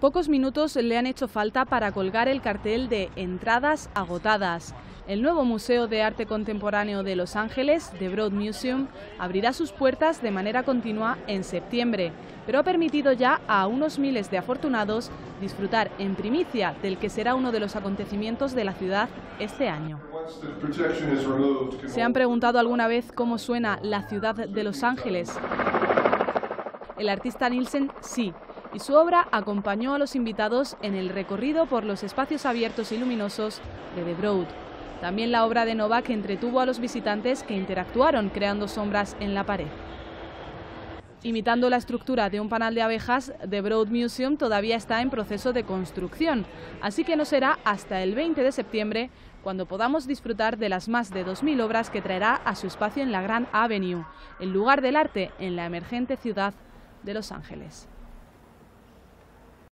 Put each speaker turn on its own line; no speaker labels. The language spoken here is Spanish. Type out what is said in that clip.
Pocos minutos le han hecho falta para colgar el cartel de entradas agotadas. El nuevo Museo de Arte Contemporáneo de Los Ángeles, The Broad Museum, abrirá sus puertas de manera continua en septiembre, pero ha permitido ya a unos miles de afortunados disfrutar en primicia del que será uno de los acontecimientos de la ciudad este año. ¿Se han preguntado alguna vez cómo suena la ciudad de Los Ángeles? El artista Nielsen sí, y su obra acompañó a los invitados en el recorrido por los espacios abiertos y luminosos de The Broad. También la obra de Novak entretuvo a los visitantes que interactuaron creando sombras en la pared. Imitando la estructura de un panal de abejas, The Broad Museum todavía está en proceso de construcción, así que no será hasta el 20 de septiembre cuando podamos disfrutar de las más de 2.000 obras que traerá a su espacio en la Grand Avenue, el lugar del arte en la emergente ciudad de Los Ángeles.